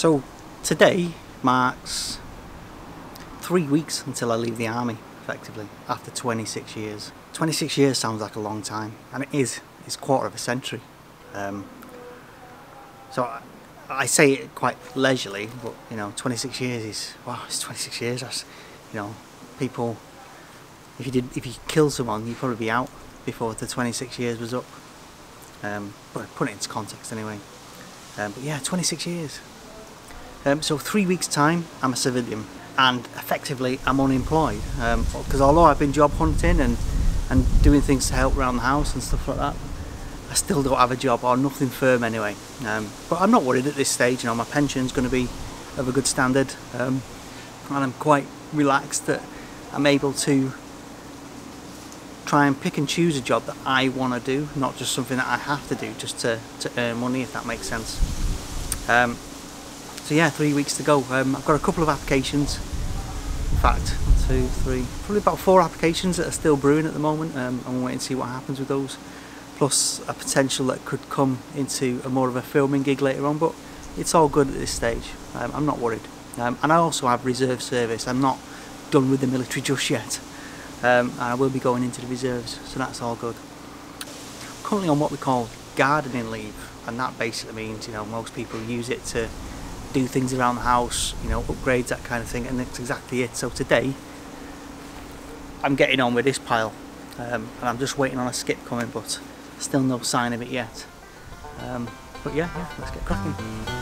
So today marks three weeks until I leave the army, effectively, after 26 years. 26 years sounds like a long time, and it is. It's quarter of a century. Um, so I, I say it quite leisurely, but you know, 26 years is wow. It's 26 years. That's you know, people. If you did, if you kill someone, you'd probably be out before the 26 years was up. Um, but put it into context anyway. Um, but yeah, 26 years. Um, so three weeks time, I'm a civilian, and effectively I'm unemployed. Because um, although I've been job hunting and and doing things to help around the house and stuff like that, I still don't have a job or nothing firm anyway. Um, but I'm not worried at this stage. You know, my pension's going to be of a good standard, um, and I'm quite relaxed that I'm able to try and pick and choose a job that I want to do, not just something that I have to do just to, to earn money, if that makes sense. Um, so yeah, three weeks to go. Um, I've got a couple of applications. In fact, three, probably about four applications that are still brewing at the moment. Um, I'm waiting to see what happens with those. Plus a potential that could come into a more of a filming gig later on, but it's all good at this stage. Um, I'm not worried. Um, and I also have reserve service. I'm not done with the military just yet um, and I will be going into the reserves so that's all good. Currently on what we call gardening leave and that basically means you know most people use it to do things around the house you know upgrades that kind of thing and that's exactly it so today I'm getting on with this pile um, and I'm just waiting on a skip coming but still no sign of it yet um, but yeah, yeah let's get cracking.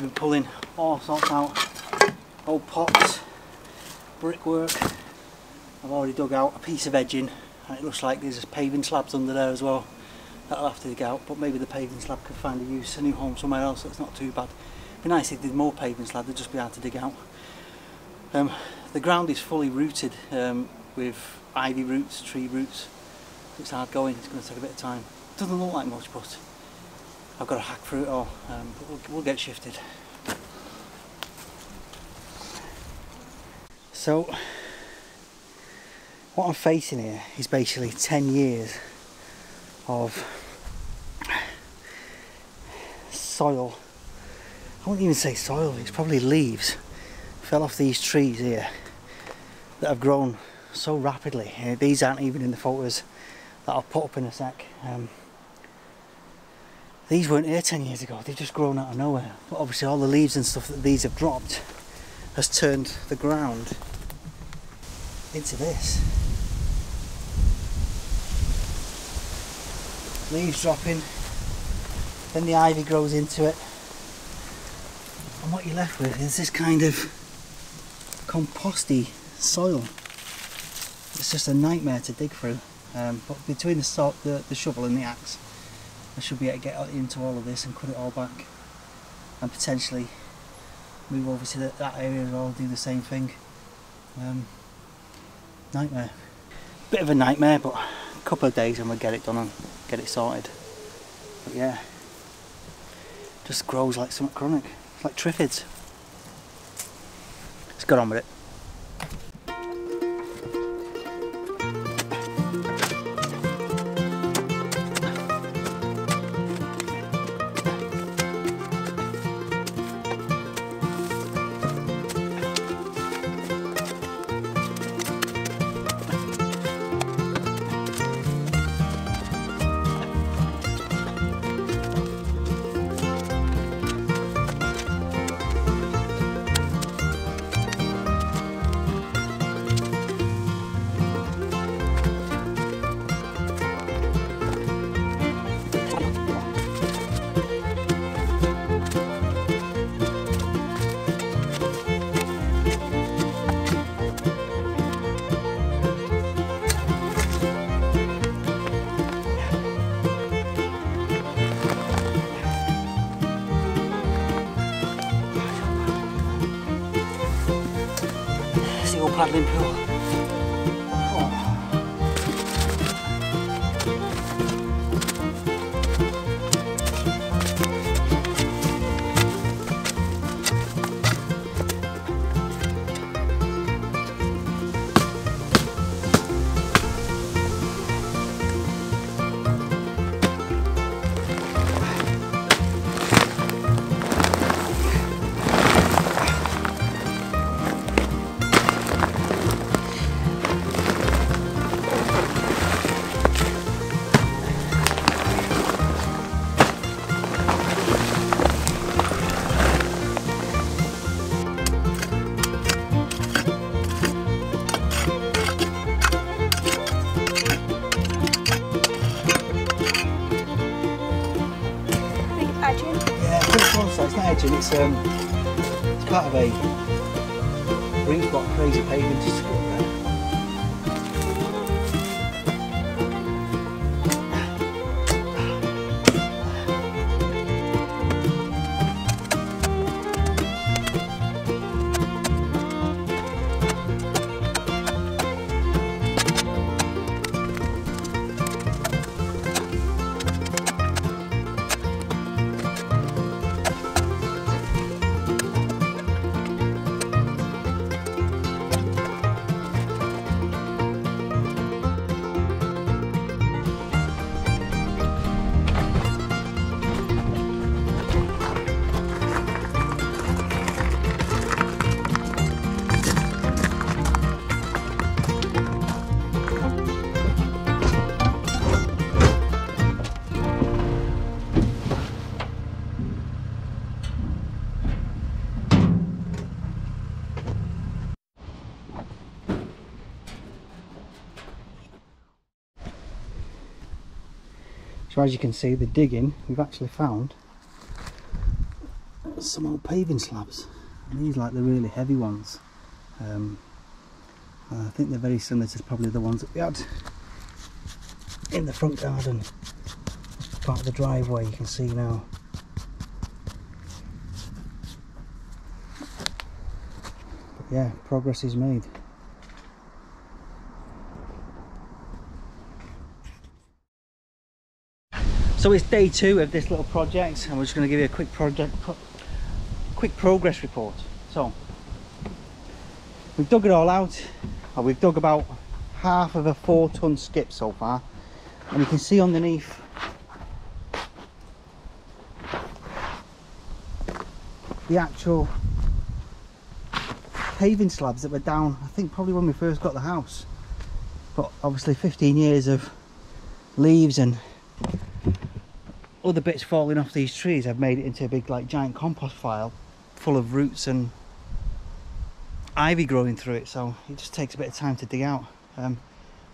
We've been pulling all sorts out, old pots, brickwork. I've already dug out a piece of edging and it looks like there's paving slabs under there as well. That'll have to dig out, but maybe the paving slab could find a use, a new home somewhere else, that's not too bad. It'd be nice if there's more paving slab, they'd just be hard to dig out. Um, the ground is fully rooted um, with ivy roots, tree roots. It's hard going, it's going to take a bit of time. Doesn't look like much, but I've got to hack through it all, um, but we'll, we'll get shifted. So, what I'm facing here is basically 10 years of soil. I wouldn't even say soil, it's probably leaves. Fell off these trees here that have grown so rapidly. Uh, these aren't even in the photos that I'll put up in a sec. Um, these weren't here 10 years ago, they've just grown out of nowhere. But obviously all the leaves and stuff that these have dropped has turned the ground into this. Leaves dropping, then the ivy grows into it. And what you're left with is this kind of composty soil. It's just a nightmare to dig through. Um, but between the, the, the shovel and the axe, I should be able to get into all of this and cut it all back. And potentially move over to the, that area as well do the same thing. Um, nightmare. Bit of a nightmare but a couple of days and we'll get it done and get it sorted. But yeah just grows like something chronic. It's like triffids. Let's get on with it single paddling pool. It's um, it's part of a green spot crazy pavement So as you can see, the digging, we've actually found some old paving slabs. And these like the really heavy ones. Um, I think they're very similar to probably the ones that we had in the front garden. Part of the driveway you can see now. But yeah, progress is made. So it's day two of this little project and we're just going to give you a quick project, quick progress report. So we've dug it all out, or we've dug about half of a four ton skip so far and you can see underneath the actual paving slabs that were down I think probably when we first got the house but obviously 15 years of leaves and other bits falling off these trees I've made it into a big like giant compost pile full of roots and ivy growing through it so it just takes a bit of time to dig out. Um,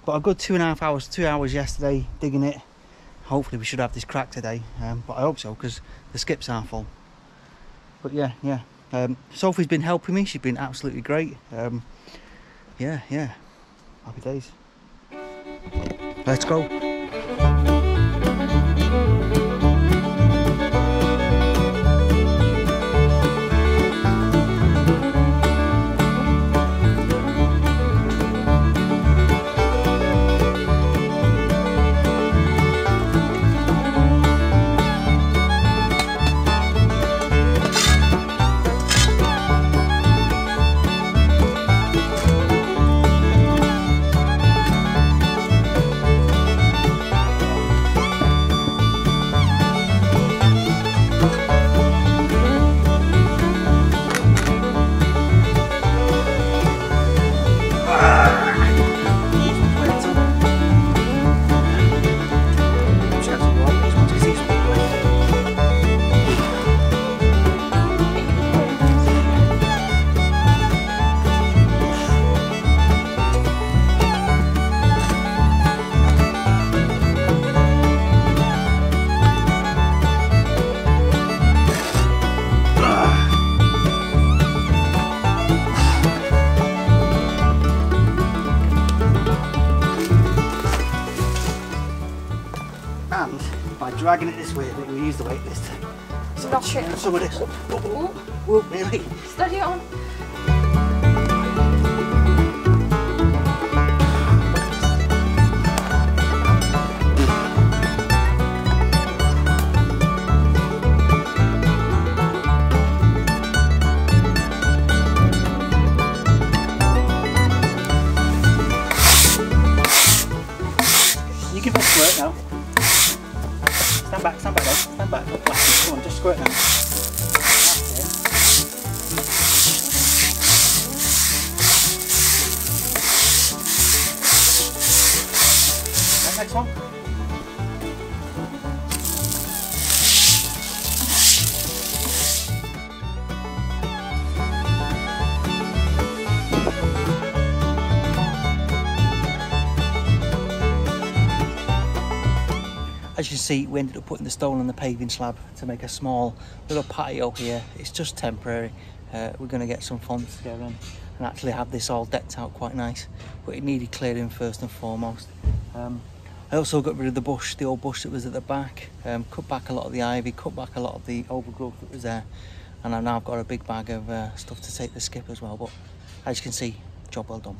but a good two and a half hours two hours yesterday digging it. Hopefully we should have this crack today um, but I hope so because the skips are full. But yeah yeah um, Sophie's been helping me she's been absolutely great. Um, yeah yeah happy days. Let's go dragging it this way we will use the weight this time. So Not it. some of this. Oh, oh, oh, really? Steady on. next one. As you see, we ended up putting the stone on the paving slab to make a small little patio here. It's just temporary. Uh, we're going to get some funds together and, and, actually have this all decked out quite nice. But it needed clearing first and foremost. Um, I also got rid of the bush, the old bush that was at the back, um, cut back a lot of the ivy, cut back a lot of the overgrowth that was there. And I've now got a big bag of uh, stuff to take the skip as well. But as you can see, job well done.